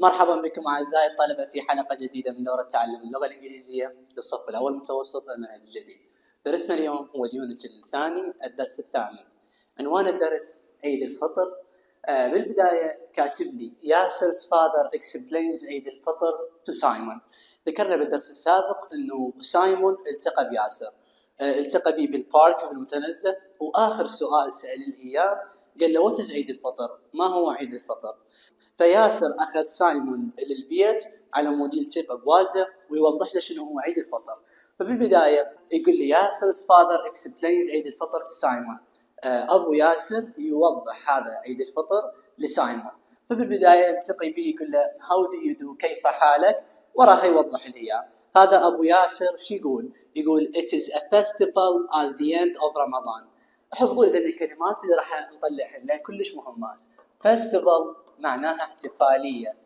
مرحبا بكم أعزائي الطلبة في حلقة جديدة من دورة تعلم اللغة الإنجليزية للصف الأول متوسط المنهج الجديد. درسنا اليوم هو ال unit الثاني الدرس الثامن. عنوان الدرس عيد الفطر. آه بالبداية كاتب لي Yasser's father explains عيد الفطر to Simon. ذكرنا بالدرس السابق إنه سايمون التقى بياسر. آه التقى به بال park بالمتنزه وآخر سؤال سال إياه قال له what عيد الفطر؟ ما هو عيد الفطر؟ فياسر أخذ سايمون للبيت على مود يلتقى بوالده ويوضح له شنو هو عيد الفطر. فبالبدايه يقول لي ياسر's father explains عيد الفطر لسايمون. أبو ياسر يوضح هذا عيد الفطر لسايمون. فبالبدايه يلتقي به يقول له how do you do كيف حالك؟ وراها يوضح لي إياه. هذا أبو ياسر شو يقول؟ يقول it is a festival as the end of رمضان. حفظوا لي الكلمات اللي راح نطلعها لأن كلش مهمات. festival معناها احتفالية.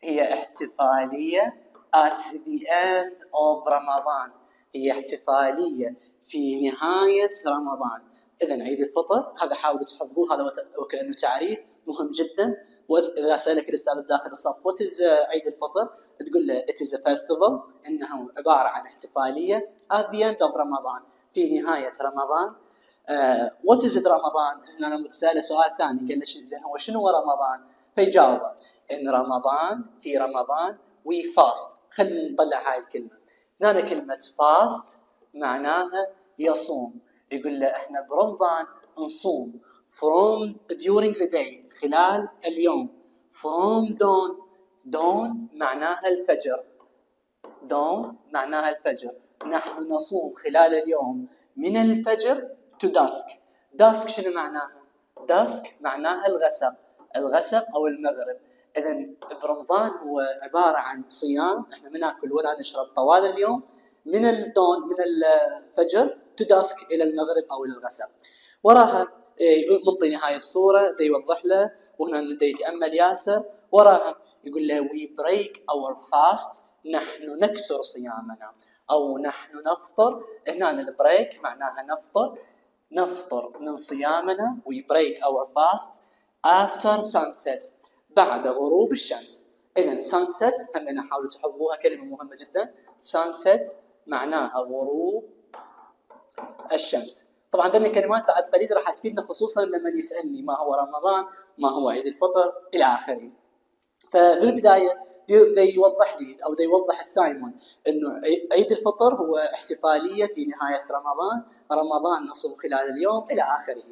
هي احتفالية at the end of رمضان هي احتفالية في نهاية رمضان. إذا عيد الفطر هذا حاولوا تحفظوه هذا وكأنه تعريف مهم جدا. واذا سألك الأستاذ الداخل الصف what is عيد الفطر؟ تقول له it is festival إنه عبارة عن احتفالية at the end of رمضان في نهاية رمضان. what is رمضان هنا ساله سؤال ثاني قال له زين هو شنو رمضان؟ فيجاوب إن رمضان في رمضان we fast خلينا نطلع هاي الكلمة. هنا كلمة fast معناها يصوم. يقول له إحنا برمضان نصوم. From during the day خلال اليوم. From dawn dawn معناها الفجر. Dawn معناها الفجر. نحن نصوم خلال اليوم. من الفجر to dusk. Dusk شنو معناها؟ Dusk معناها الغسق الغسق أو المغرب. اذا برمضان هو عبارة عن صيام. إحنا ما ناكل ولا نشرب طوال اليوم. من الدون من الفجر تداسك إلى المغرب أو إلى الغسق. وراها منطيني هاي الصورة. يوضح له. وهنا دا يتأمل ياسر. وراها يقول له we break our fast نحن نكسر صيامنا. أو نحن نفطر. هنا ال break معناها نفطر. نفطر من صيامنا. we break our fast after sunset بعد غروب الشمس. اذا sunset هم نحاول تحفظوها كلمة مهمة جدا. sunset معناها غروب الشمس. طبعا ذني الكلمات بعد قليل راح تفيدنا خصوصا لما يسألني ما هو رمضان ما هو عيد الفطر إلى آخره. فبالبداية دا يوضح لي أو دا يوضح السايمون إنه عيد الفطر هو احتفالية في نهاية رمضان. رمضان نصوم خلال اليوم إلى آخره.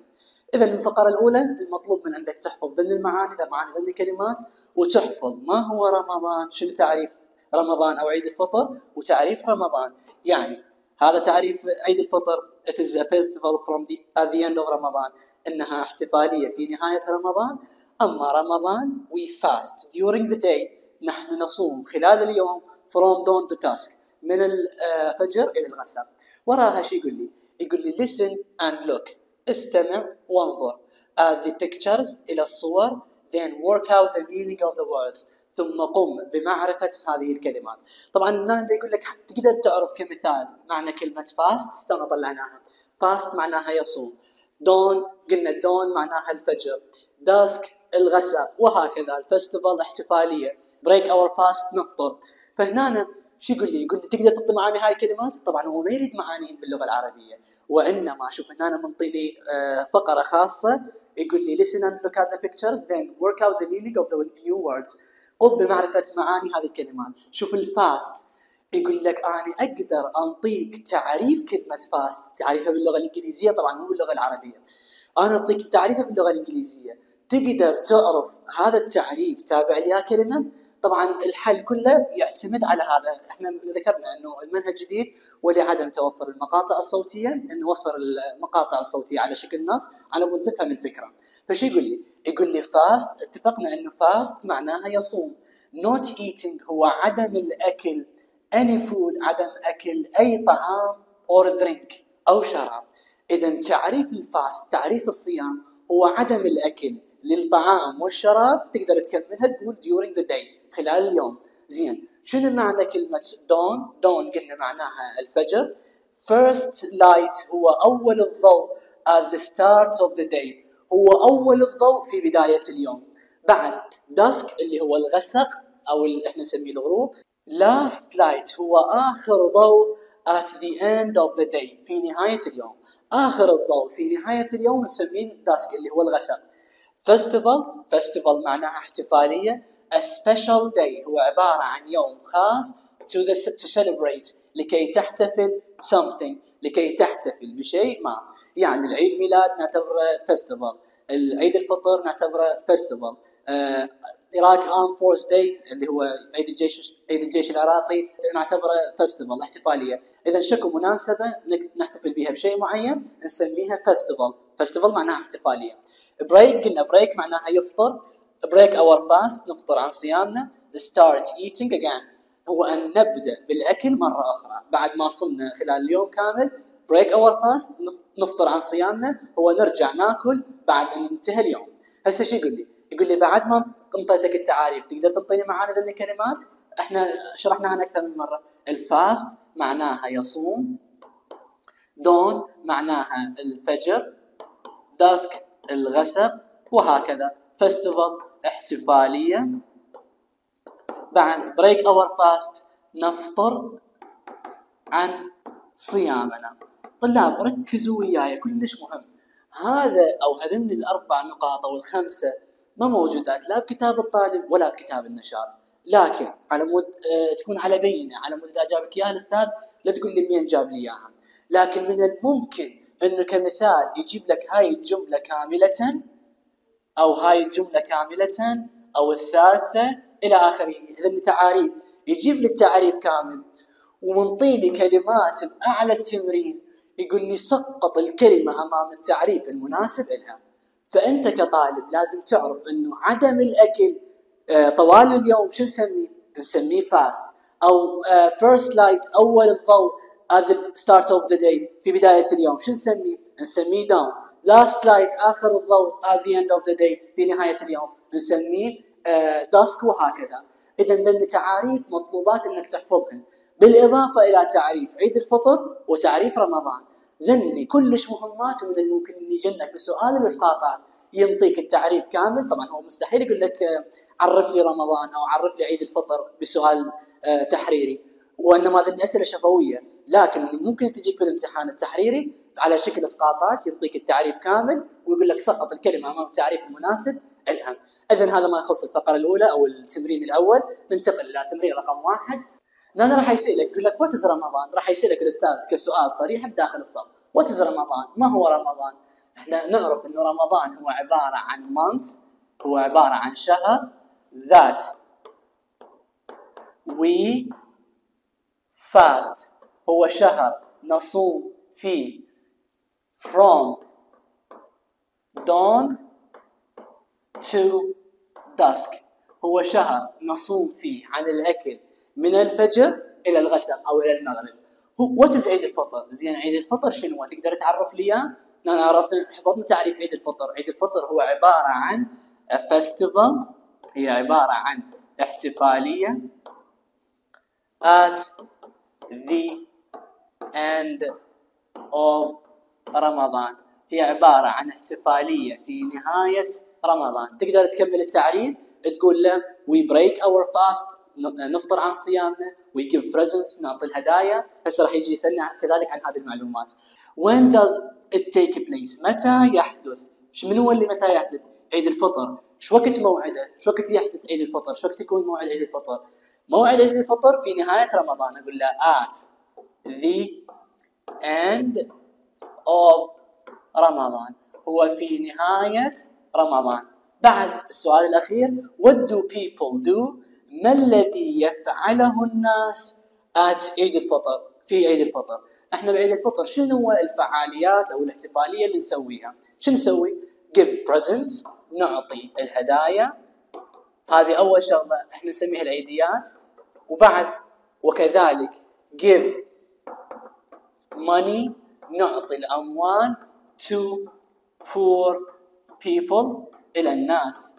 اذا الفقرة الأولى المطلوب من عندك تحفظ ضمن المعاني ذا معاني ضمن الكلمات وتحفظ ما هو رمضان شنو تعريف رمضان أو عيد الفطر وتعريف رمضان. يعني هذا تعريف عيد الفطر it is a festival from the at the end of رمضان. إنها احتفالية في نهاية رمضان. أما رمضان we fast during the day. نحن نصوم خلال اليوم from dawn to dusk من الفجر إلى الغسق وراها شو يقول لي؟ يقول لي listen and look. استمع وانظر. At the pictures إلى الصور then work out the meaning of the words. ثم قم بمعرفة هذه الكلمات. طبعا هنا يقول لك تقدر تعرف كمثال. معنى كلمة fast استنى طلعناها fast معناها يصوم. دون قلنا دون معناها الفجر. Dusk الغسق وهكذا. الفستيفال احتفالية. Break our fast نفطر. فهنا شو يقول لي؟ يقول لي تقدر تعطي معاني هاي الكلمات؟ طبعا هو ما يريد معانيهم باللغة العربية. وإنما شوف هنا منطيني فقرة خاصة. يقول لي listen and look at the pictures then work out the meaning of the new words. قم بمعرفة معاني هذه الكلمات. شوف ال fast يقول لك أنا أقدر أنطيك تعريف كلمة fast تعريفها باللغة الإنجليزية؟ طبعا مو باللغة العربية. أنا اعطيك تعريفها باللغة الإنجليزية. تقدر تعرف هذا التعريف تابع لي كلمة؟ طبعا الحل كله يعتمد على هذا. إحنا ذكرنا إنه المنهج جديد ولعدم توفر المقاطع الصوتية إن نوفر المقاطع الصوتية على شكل نص. على مود نفهم الفكرة. فشو يقول لي؟ يقول لي fast اتفقنا إنه fast معناها يصوم. Not eating هو عدم الأكل. Any food عدم أكل أي طعام or drink أو شراب. إذا تعريف ال fast تعريف الصيام هو عدم الأكل. للطعام والشراب تقدر تكملها تقول during the day. خلال اليوم. زين. شنو معنى كلمة dawn? Dawn قلنا معناها الفجر. First light هو أول الضوء at the start of the day. هو أول الضوء في بداية اليوم. بعد dusk اللي هو الغسق أو اللي إحنا نسميه الغروب. Last light هو آخر ضوء at the end of the day في نهاية اليوم. آخر الضوء في نهاية اليوم نسميه داسك اللي هو الغسق. فestival festival معناها احتفالية. A special day. هو عبارة عن يوم خاص to the to celebrate لكي تحتفل something. لكي تحتفل بشيء ما. يعني العيد ميلاد نعتبره festival العيد الفطر نعتبره festival Iraq Armed Forces Day اللي هو عيد الجيش عيد الجيش العراقي نعتبره festival احتفالية. إذا شكو مناسبة نحتفل بها بشيء معين نسميها festival festival معناها احتفالية. break قلنا break معناها يفطر. break our fast نفطر عن صيامنا start eating again هو أن نبدأ بالأكل مرة أخرى. بعد ما صمنا خلال اليوم كامل break our fast نفطر عن صيامنا هو نرجع ناكل بعد أن انتهى اليوم. هسه شو يقول لي؟ يقول لي بعد ما انطيتك التعاريف تقدر تعطيني معانا ذني الكلمات؟ إحنا شرحناها أكثر من مره ال fast معناها يصوم dawn معناها الفجر dusk الغسق وهكذا. festival احتفالية. بعد break our fast نفطر عن صيامنا. طلاب ركزوا وياي كلش مهم. هذا أو هذين الأربع نقاط أو الخمسة ما موجودات لا بكتاب الطالب ولا بكتاب النشاط. لكن على مود آه تكون على بينة على مود إذا جابك إياها الأستاذ لا تقول لي مين جاب لي إياها. لكن من الممكن إنه كمثال يجيب لك هاي الجملة كاملة أو هاي الجملة كاملة أو الثالثة إلى آخره. اذا تعاريف يجيب لي التعريف كامل. ومنطي لي كلمات بأعلى التمرين يقول لي سقط الكلمة أمام التعريف المناسب لها. فأنت كطالب لازم تعرف أنه عدم الأكل آه، طوال اليوم شو نسميه؟ نسميه fast أو first light أول الضوء the start of the day في بداية اليوم شو نسميه؟ نسميه dawn last light آخر الضوء at the end of the day في نهاية اليوم. نسميه dusk وهكذا اذا ذن تعاريف مطلوبات إنك تحفظهن. بالإضافة إلى تعريف عيد الفطر وتعريف رمضان. ذني كلش مهمات ومن الممكن أن يجنك بسؤال الإسقاطات. ينطيك التعريف كامل. طبعا هو مستحيل يقول لك آه، عرف لي رمضان أو عرف لي عيد الفطر بسؤال آه، تحريري. وانما ذني أسئلة شفوية. لكن ممكن تجيك في الامتحان التحريري على شكل إسقاطات يعطيك التعريف كامل ويقول لك سقط الكلمة أمام التعريف المناسب. الهم. اذا هذا ما يخص الفقرة الأولى أو التمرين الأول. ننتقل إلى تمرين رقم واحد. هنا راح يسالك يقول لك وات رمضان راح يسالك الأستاذ كسؤال صريح بداخل الصف. وات رمضان ما هو رمضان إحنا نعرف إنه رمضان هو عبارة عن month هو عبارة عن شهر. That we fast. هو شهر نصوم فيه. From dawn to dusk. هو شهر نصوم فيه عن الأكل من الفجر إلى الغسق أو إلى المغرب. وات عيد الفطر؟ زين عيد الفطر شنو؟ تقدر تعرف لي إياه؟ أنا عرفت حفظنا تعريف عيد الفطر. عيد الفطر هو عبارة عن فيستيفال هي عبارة عن احتفالية at the end of رمضان هي عبارة عن احتفالية في نهاية رمضان تقدر تكمل التعريف تقول له we break our fast. نفطر عن صيامنا. We give presents. نعطي الهدايا. هسه راح يجي يسألنا كذلك عن هذه المعلومات. When does it take place? متى يحدث؟ من هو اللي متى يحدث؟ عيد الفطر. شو وقت موعده؟ شو وقت يحدث عيد الفطر؟ شو وقت يكون موعد عيد الفطر؟ موعد عيد الفطر في نهاية رمضان. أقول له at the end of رمضان. هو في نهاية رمضان. بعد السؤال الأخير what do people do? ما الذي يفعله الناس at عيد الفطر؟ في عيد الفطر. إحنا بعيد الفطر شنو هو الفعاليات أو الاحتفالية اللي نسويها؟ شنو نسوي؟ Give presents نعطي الهدايا هذه أول شغلة إحنا نسميها العيديات. وبعد وكذلك give money نعطي الأموال to poor people إلى الناس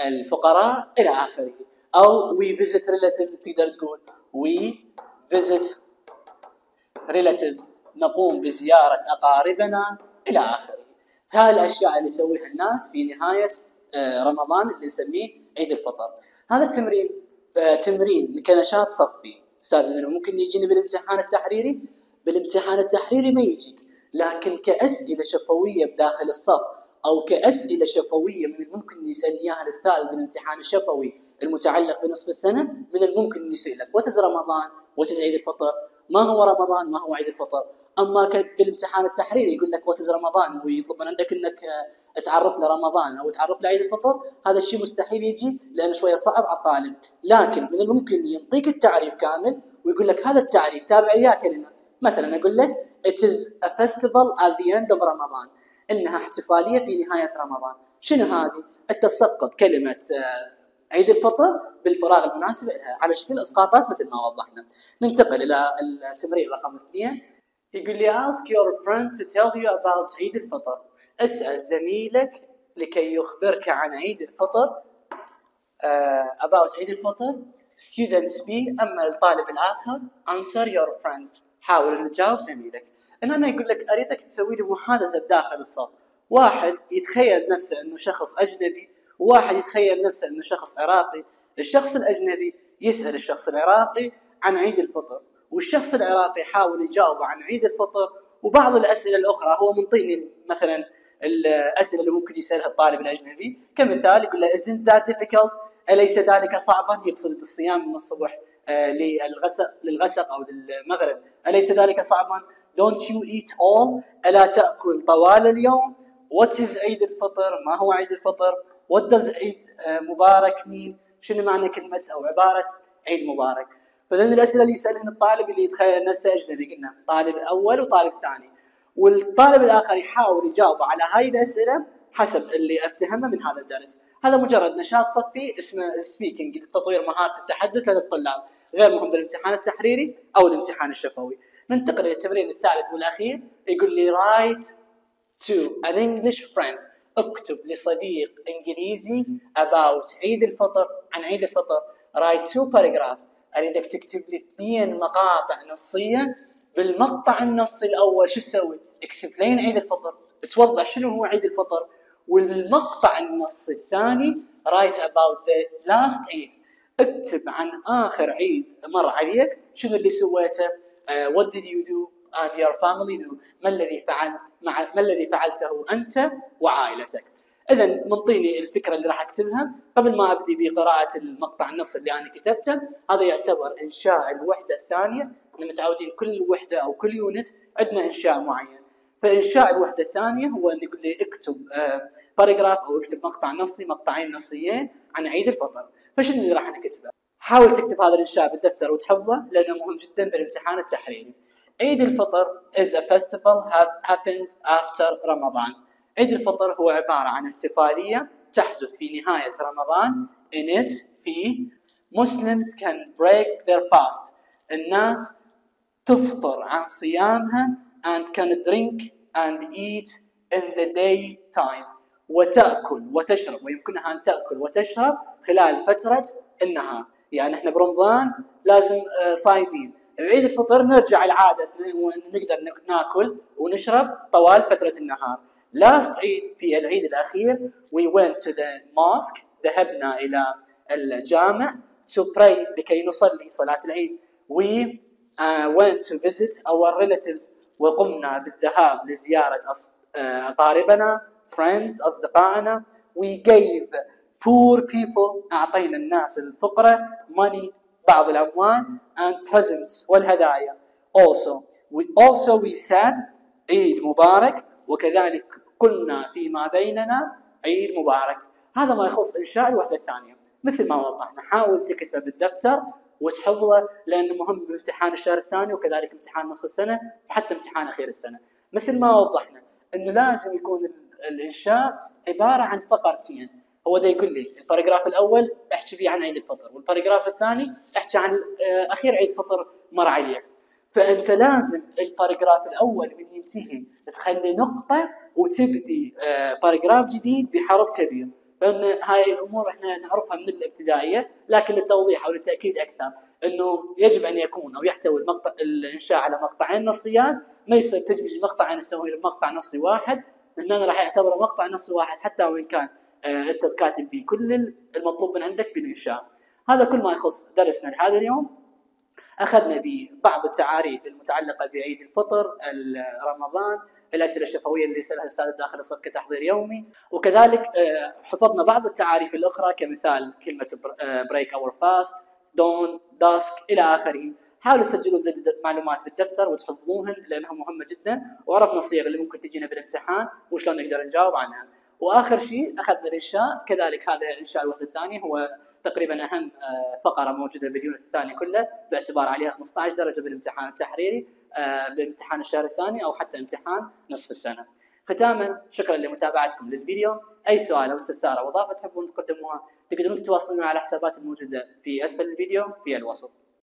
الفقراء إلى آخره. أو we visit relatives تقدر تقول we visit relatives. نقوم بزيارة أقاربنا إلى آخره. هاي الأشياء اللي يسويها الناس في نهاية آه، رمضان اللي نسميه عيد الفطر. هذا التمرين آه، تمرين كنشاط صفي. أستاذ ممكن يجيني بالامتحان التحريري؟ بالامتحان التحريري ما يجيك لكن كأسئلة شفوية بداخل الصف أو كأسئلة شفوية من الممكن يسالني اياها الأستاذ بالامتحان الشفوي المتعلق بنصف السنة من الممكن ان يسالك وتز رمضان وتز عيد الفطر. ما هو رمضان؟ ما هو عيد الفطر؟ أما بالامتحان التحريري يقول لك وتز رمضان ويطلب من عندك إنك آه، تعرف له رمضان أو تعرف له عيد الفطر هذا الشيء مستحيل يجي لأنه شوية صعب على الطالب. لكن من الممكن يعطيك التعريف كامل ويقول لك هذا التعريف تابع لي كلمة. مثلا أقول لك it is a festival at the end of رمضان. إنها احتفالية في نهاية رمضان. شنو هذه؟ أنت تسقط كلمة آه، عيد الفطر بالفراغ المناسب لها. على شكل إسقاطات مثل ما وضحنا. ننتقل إلى التمرين رقم اثنين. يقول لي ask your friend to tell you about عيد الفطر. أسأل زميلك لكي يخبرك عن عيد الفطر uh, about عيد الفطر students B أما الطالب الآخر answer your friend حاول أن تجاوب زميلك. هنا يقول لك أريدك تسوي لي محادثة بداخل الصف. واحد يتخيل نفسه أنه شخص أجنبي وواحد يتخيل نفسه أنه شخص عراقي الشخص الأجنبي يسأل الشخص العراقي عن عيد الفطر والشخص العراقي يحاول يجاوب عن عيد الفطر وبعض الأسئلة الأخرى هو منطيني مثلا الأسئلة اللي ممكن يسألها الطالب الأجنبي كمثال يقول له isn't that difficult? أليس ذلك صعبا؟ يقصد الصيام من الصبح آه للغسق للغسق أو للمغرب. أليس ذلك صعبا؟ Don't you eat all? ألا تأكل طوال اليوم؟ What is عيد الفطر؟ ما هو عيد الفطر؟ Does عيد آه، مبارك mean شنو معنى كلمة أو عبارة عيد مبارك؟ فلان الأسئلة اللي يسالها الطالب اللي يتخيل نفسه اجنبي قلنا طالب أول وطالب ثاني. والطالب الآخر يحاول يجاوب على هاي الأسئلة حسب اللي أفتهمه من هذا الدرس. هذا مجرد نشاط صفي اسمه speaking لتطوير مهارة التحدث لدى الطلاب غير مهم بالامتحان التحريري أو الامتحان الشفوي. ننتقل للتمرين الثالث والأخير يقول لي write to an English friend. اكتب لصديق إنجليزي about عيد الفطر عن عيد الفطر. write two paragraphs. اريدك تكتب لي اثنين مقاطع نصية. بالمقطع النصي الأول شو تسوي؟ explain عيد الفطر. توضح شنو هو عيد الفطر. والمقطع النصي الثاني write about the last عيد. اكتب عن آخر عيد. مر عليك. شنو اللي سويته؟ what did you do and your do ما الذي فعل مع ما الذي فعلته أنت وعائلتك؟ اذا منطيني الفكرة اللي راح أكتبها قبل ما أبدي بقراءة المقطع النص اللي أنا كتبته هذا يعتبر إنشاء الوحدة الثانية إحنا متعودين كل وحدة أو كل unit عندنا إنشاء معين فإنشاء الوحدة الثانية هو ان يقول لي اكتب باراجراف أو اكتب مقطع نصي مقطعين نصيين عن عيد الفطر فشنو اللي راح نكتبه؟ حاول تكتب هذا الإنشاء بالدفتر وتحفظه لأنه مهم جدا بالامتحان التحريري. عيد الفطر is a festival happens after رمضان. عيد الفطر هو عبارة عن احتفالية تحدث في نهاية رمضان in it في Muslims can break their fast. الناس تفطر عن صيامها and can drink and eat in the day time وتأكل وتشرب ويمكنها أن تأكل وتشرب خلال فترة النهار. يعني إحنا برمضان لازم آه، صايمين. بعيد الفطر نرجع العادة نقدر ناكل ونشرب طوال فترة النهار. لاست عيد في العيد الأخير we went to the mosque ذهبنا إلى الجامع to pray لكي نصلي صلاة العيد. We uh, went to visit our relatives وقمنا بالذهاب لزيارة أقاربنا friends أصدقائنا. We gave poor people أعطينا الناس الفقراء money بعض الأموال and presents والهدايا. Also we also we said عيد مبارك وكذلك قلنا فيما بيننا عيد مبارك. هذا ما يخص إنشاء الوحدة الثانية. مثل ما وضحنا حاول تكتبه بالدفتر وتحفظه لأنه مهم بامتحان الشهر الثاني وكذلك امتحان نصف السنة وحتى امتحان أخير السنة. مثل ما وضحنا إنه لازم يكون الإنشاء عبارة عن فقرتين. هو ده يقول لي ال paragraph الأول أحكي فيه عن عيد الفطر وال paragraph الثاني أحكي عن آه، أخير عيد الفطر مر عليك. فأنت لازم ال paragraph الأول من ينتهي تخلي نقطة وتبدي باراجراف جديد بحرف كبير. لأن هاي الأمور إحنا نعرفها من الابتدائية لكن للتوضيح أو للتأكيد أكثر. إنه يجب أن يكون أو يحتوي المقطع الإنشاء على مقطعين نصيان. ما يصير تدمج مقطعين تسوي له مقطع نصي واحد. هنا راح يعتبر مقطع نصي واحد حتى وإن كان آه، أنت كاتب به كل المطلوب من عندك بالإنشاء. هذا كل ما يخص درسنا لهذا اليوم. أخذنا ببعض التعاريف المتعلقة بعيد الفطر رمضان الأسئلة الشفوية اللي يسألها الأستاذ داخل الصف كتحضير يومي. وكذلك آه، حفظنا بعض التعاريف الأخرى كمثال كلمة break our fast dawn dusk إلى آخره. حاولوا تسجلوا معلومات بالدفتر وتحفظوهن لأنها مهمة جدا. وعرفنا الصيغ اللي ممكن تجينا بالامتحان وشلون نقدر نجاوب عنها. وآخر شيء أخذنا الإنشاء. كذلك هذا إنشاء الوحده الثانية هو تقريبا أهم آه، فقرة موجودة باليونت الثاني كله باعتبار عليها 15 درجة بالامتحان التحريري آه، بامتحان الشهر الثاني أو حتى امتحان نصف السنة. ختاما شكرا لمتابعتكم للفيديو أي سؤال أو استفسار أو إضافة تحبون تقدموها تقدرون تتواصلون على الحسابات الموجودة في أسفل الفيديو في الوصف